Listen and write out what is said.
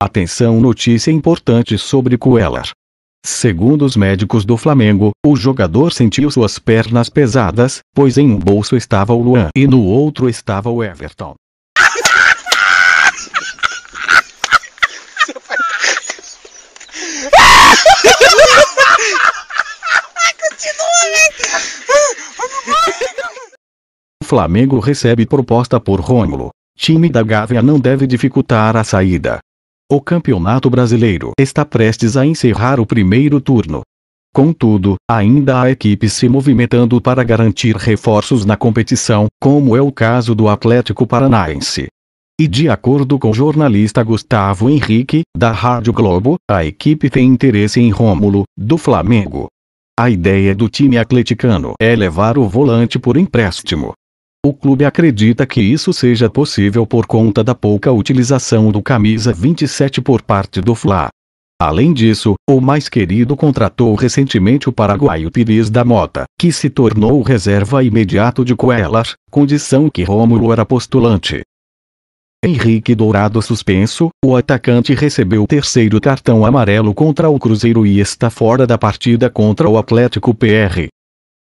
Atenção notícia importante sobre Cuellar. Segundo os médicos do Flamengo, o jogador sentiu suas pernas pesadas, pois em um bolso estava o Luan e no outro estava o Everton. O Flamengo recebe proposta por Rômulo. Time da Gávea não deve dificultar a saída. O Campeonato Brasileiro está prestes a encerrar o primeiro turno. Contudo, ainda há equipes se movimentando para garantir reforços na competição, como é o caso do Atlético Paranaense. E de acordo com o jornalista Gustavo Henrique, da Rádio Globo, a equipe tem interesse em Rômulo, do Flamengo. A ideia do time atleticano é levar o volante por empréstimo. O clube acredita que isso seja possível por conta da pouca utilização do camisa 27 por parte do Fla. Além disso, o mais querido contratou recentemente o paraguaio Pires da Mota, que se tornou reserva imediato de Coelar, condição que Rômulo era postulante. Henrique Dourado suspenso, o atacante recebeu o terceiro cartão amarelo contra o Cruzeiro e está fora da partida contra o Atlético PR.